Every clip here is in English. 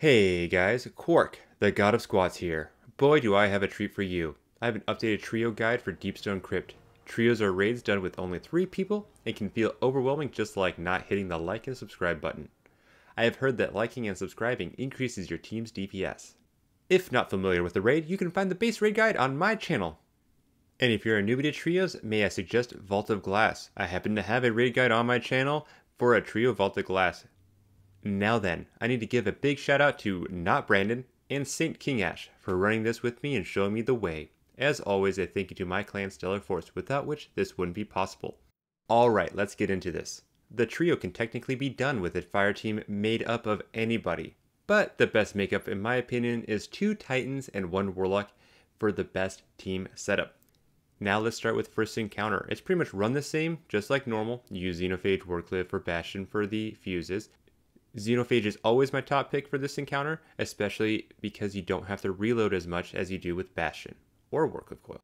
Hey guys, Qwark, the god of squats here. Boy do I have a treat for you. I have an updated trio guide for Deepstone Crypt. Trios are raids done with only 3 people and can feel overwhelming just like not hitting the like and subscribe button. I have heard that liking and subscribing increases your team's DPS. If not familiar with the raid, you can find the base raid guide on my channel. And if you're a newbie to trios, may I suggest Vault of Glass. I happen to have a raid guide on my channel for a trio Vault of Glass. Now then, I need to give a big shout out to Not Brandon and Saint King Ash for running this with me and showing me the way. As always, a thank you to my clan Stellar Force, without which this wouldn't be possible. Alright, let's get into this. The trio can technically be done with a fire team made up of anybody, but the best makeup in my opinion is two Titans and one Warlock for the best team setup. Now let's start with first encounter. It's pretty much run the same, just like normal. Use Xenophage Wardcliff for Bastion for the fuses, Xenophage is always my top pick for this encounter, especially because you don't have to reload as much as you do with Bastion or Wardcliff Coil.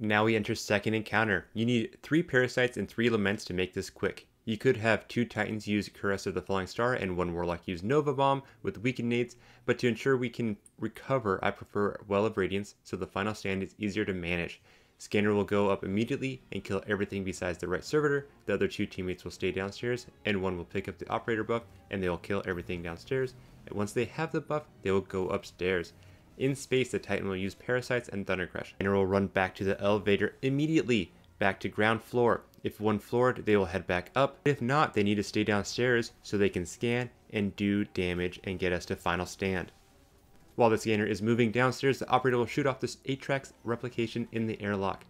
Now we enter second encounter. You need 3 Parasites and 3 Laments to make this quick. You could have 2 Titans use Cuirass of the Falling Star and 1 Warlock use Nova Bomb with weakened nades, but to ensure we can recover, I prefer Well of Radiance so the final stand is easier to manage. Scanner will go up immediately and kill everything besides the right servitor, the other two teammates will stay downstairs, and one will pick up the operator buff and they will kill everything downstairs, and once they have the buff, they will go upstairs. In space, the Titan will use Parasites and Thundercrash, and will run back to the elevator immediately, back to ground floor. If one floored, they will head back up. If not, they need to stay downstairs so they can scan and do damage and get us to final stand. While the scanner is moving downstairs, the operator will shoot off this Atraks replication in the airlock.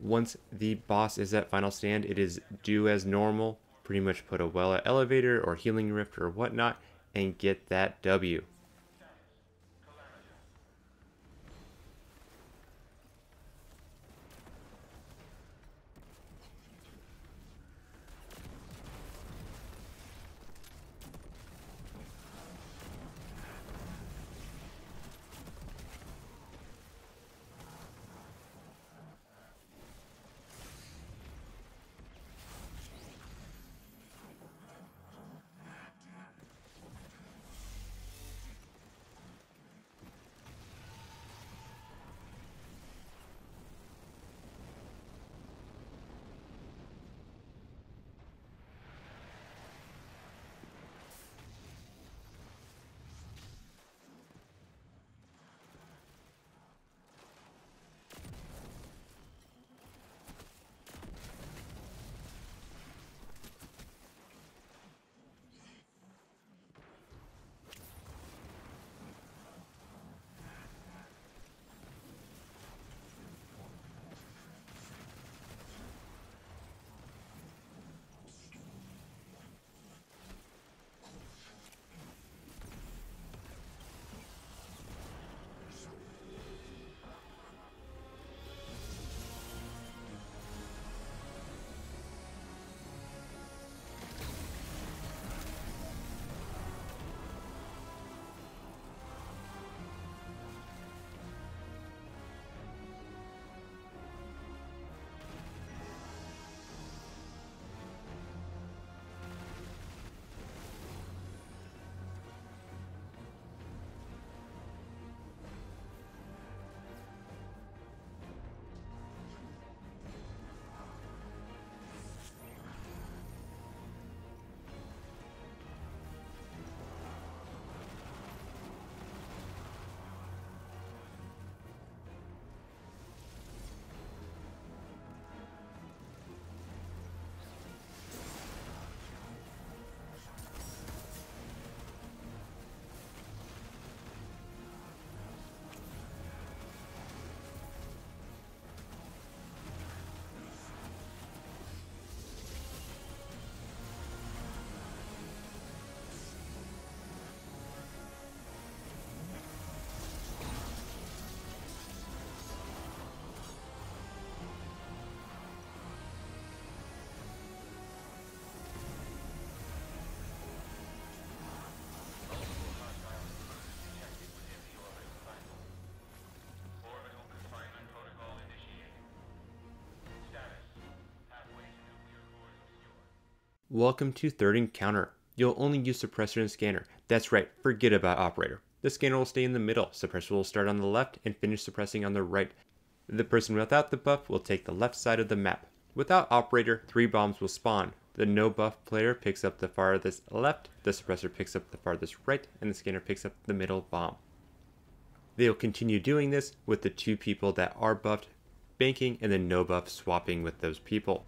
Once the boss is at final stand, it is do as normal, pretty much put a well at elevator or healing rift or whatnot, and get that W. Welcome to third encounter. You'll only use suppressor and scanner. That's right, forget about operator. The scanner will stay in the middle, suppressor will start on the left and finish suppressing on the right. The person without the buff will take the left side of the map. Without operator, three bombs will spawn. The no buff player picks up the farthest left, the suppressor picks up the farthest right, and the scanner picks up the middle bomb. They'll continue doing this with the two people that are buffed banking and the no buff swapping with those people.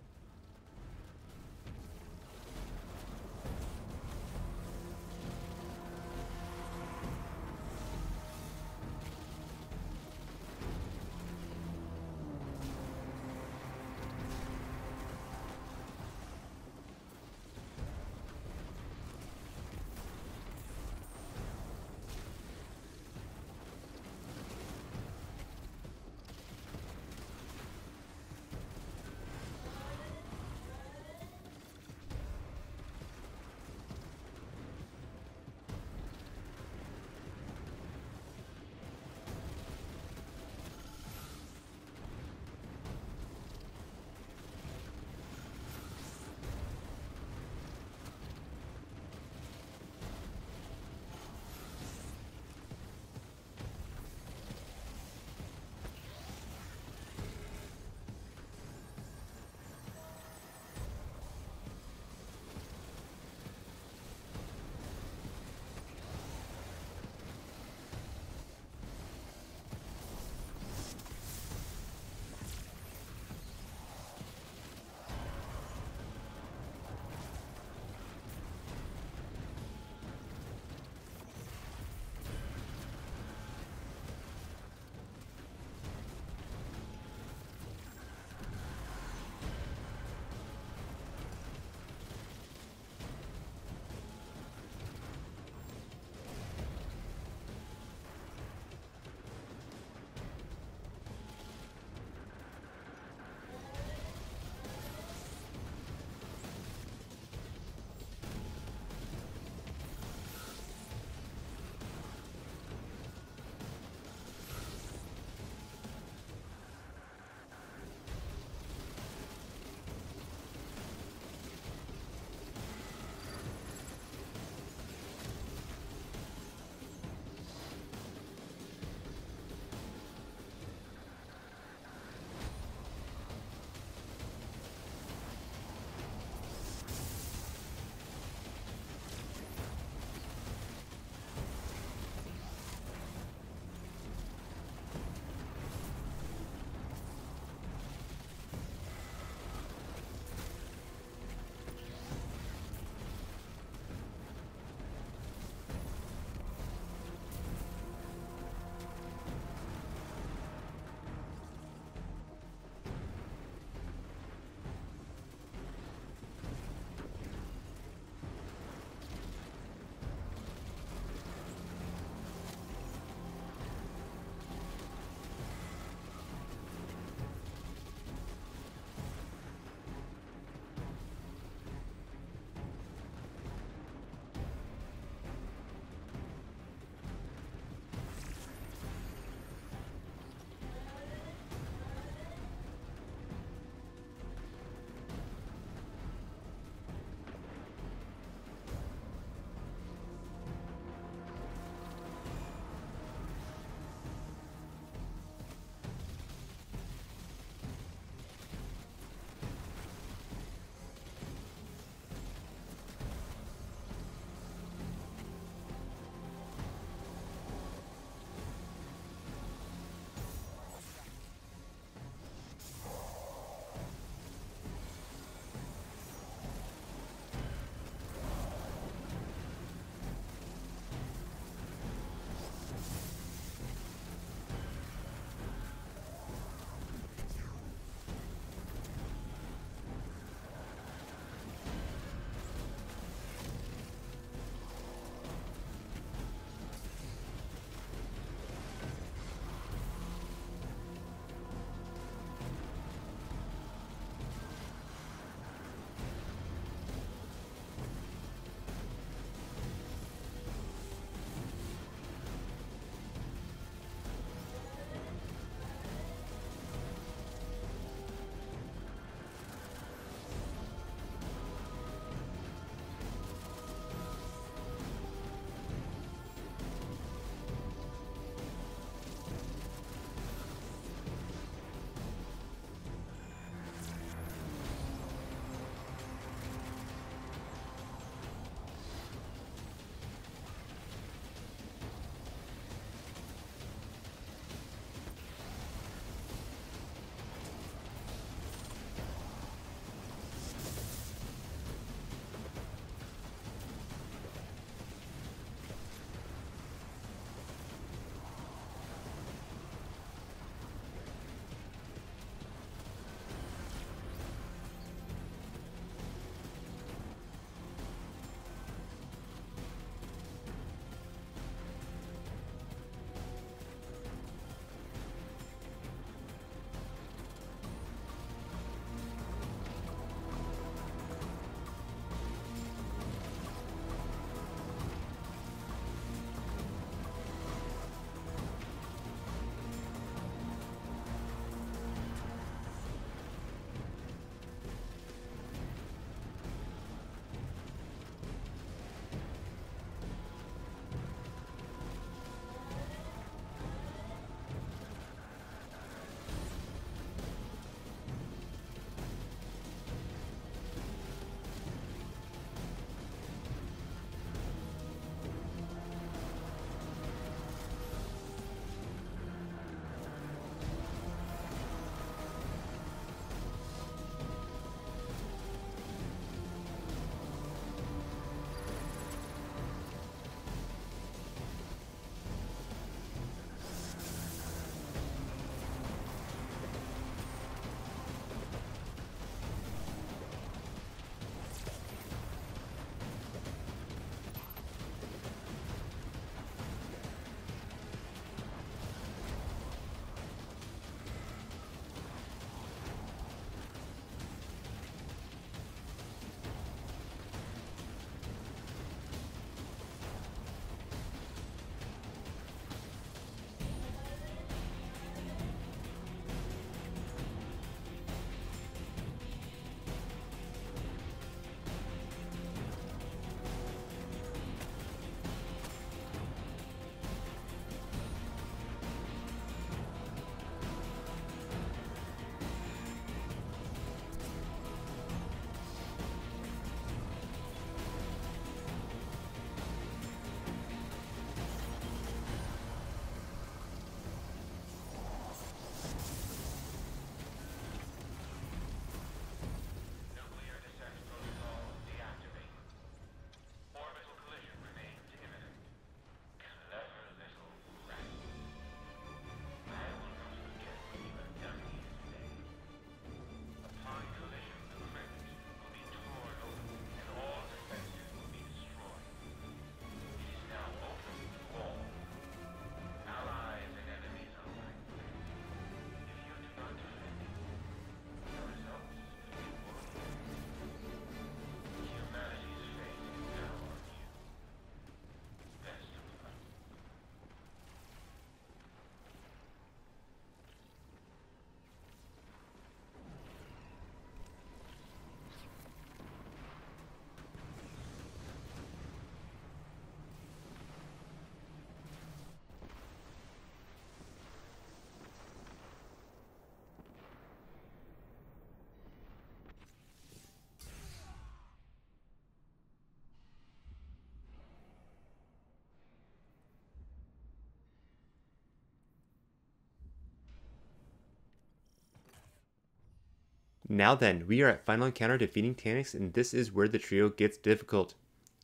Now then, we are at final encounter defeating Taniks, and this is where the trio gets difficult.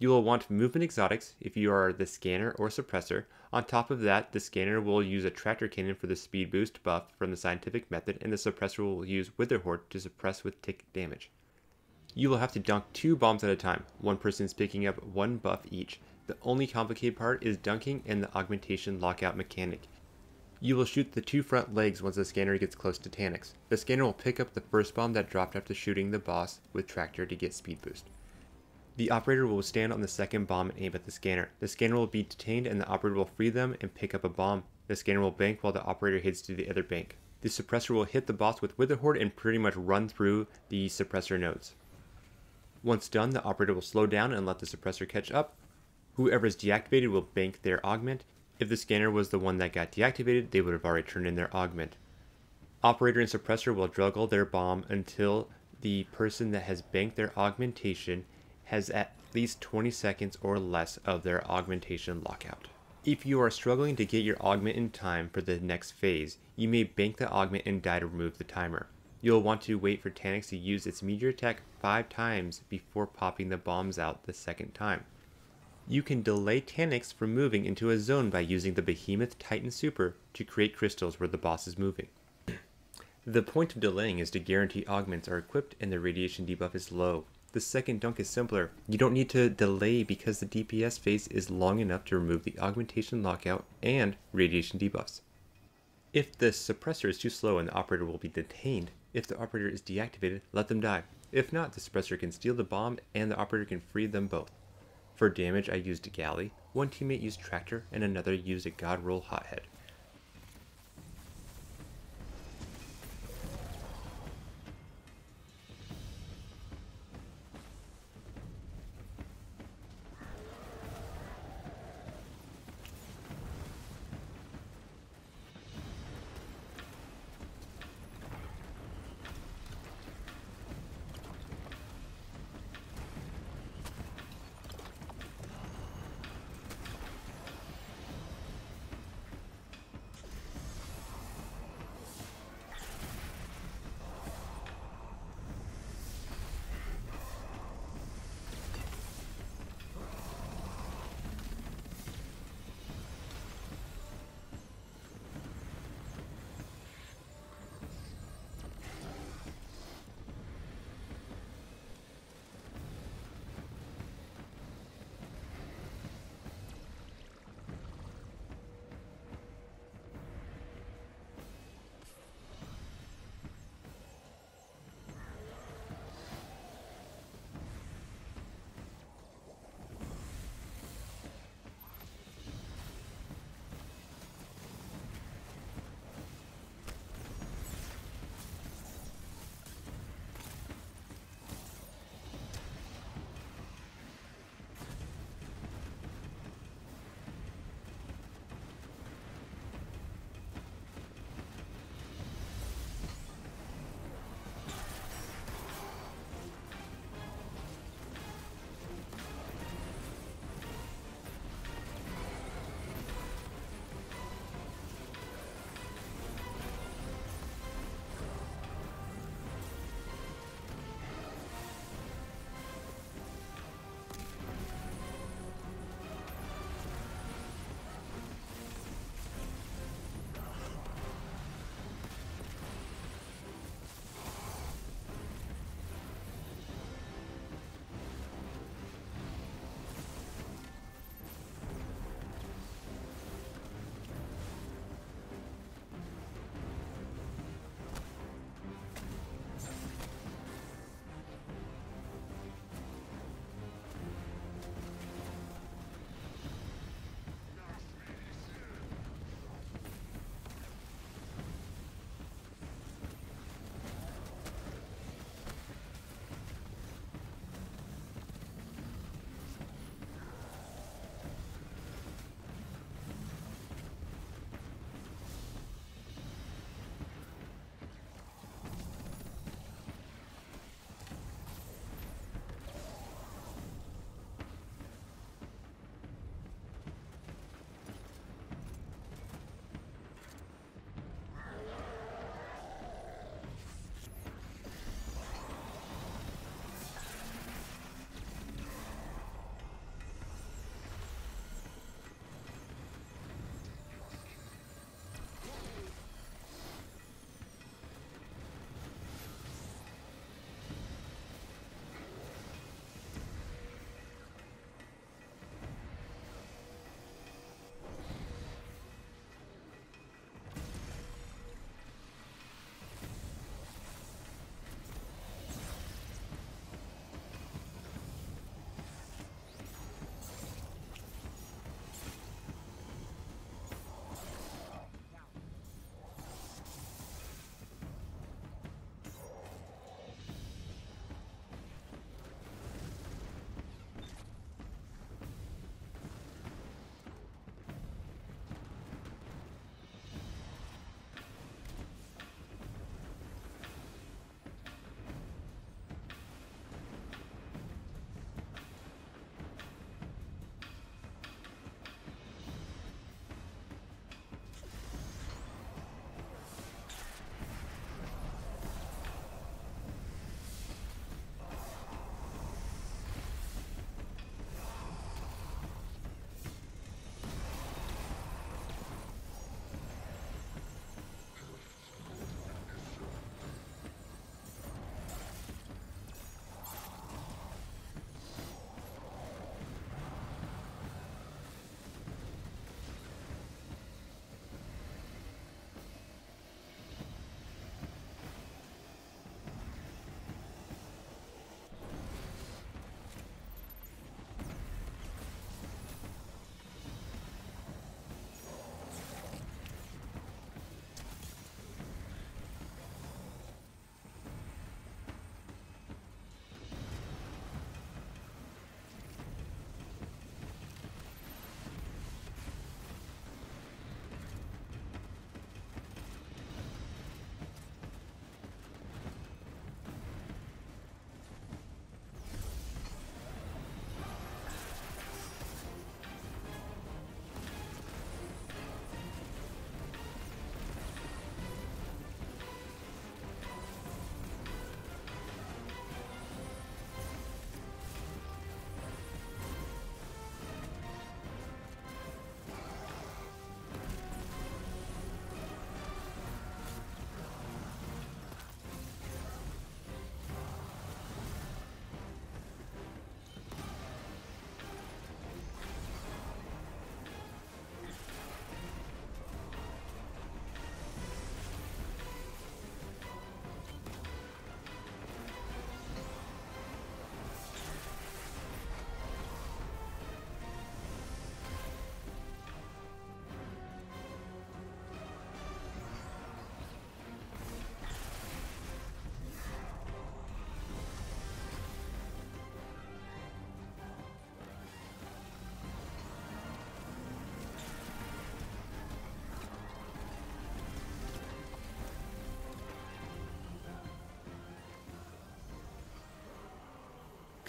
You will want movement exotics if you are the scanner or suppressor. On top of that, the scanner will use a tractor cannon for the speed boost buff from the scientific method and the suppressor will use Witherhoard to suppress with tick damage. You will have to dunk two bombs at a time. One person is picking up one buff each. The only complicated part is dunking and the augmentation lockout mechanic. You will shoot the two front legs once the scanner gets close to Taniks. The scanner will pick up the first bomb that dropped after shooting the boss with tractor to get speed boost. The operator will stand on the second bomb and aim at the scanner. The scanner will be detained and the operator will free them and pick up a bomb. The scanner will bank while the operator heads to the other bank. The suppressor will hit the boss with Witherhoard and pretty much run through the suppressor nodes. Once done, the operator will slow down and let the suppressor catch up. Whoever is deactivated will bank their augment, if the scanner was the one that got deactivated, they would have already turned in their augment. Operator and suppressor will juggle their bomb until the person that has banked their augmentation has at least 20 seconds or less of their augmentation lockout. If you are struggling to get your augment in time for the next phase, you may bank the augment and die to remove the timer. You'll want to wait for Taniks to use its meteor attack 5 times before popping the bombs out the second time. You can delay Taniks from moving into a zone by using the Behemoth Titan Super to create crystals where the boss is moving. the point of delaying is to guarantee augments are equipped and the radiation debuff is low. The second dunk is simpler. You don't need to delay because the DPS phase is long enough to remove the augmentation lockout and radiation debuffs. If the suppressor is too slow and the operator will be detained, if the operator is deactivated, let them die. If not, the suppressor can steal the bomb and the operator can free them both. For damage, I used a Gally, one teammate used Tractor, and another used a God Roll Hothead.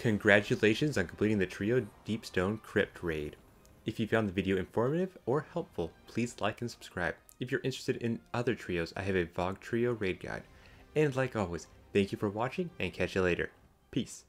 Congratulations on completing the Trio Deepstone Crypt raid. If you found the video informative or helpful, please like and subscribe. If you're interested in other trios, I have a VOG Trio raid guide. And like always, thank you for watching and catch you later. Peace.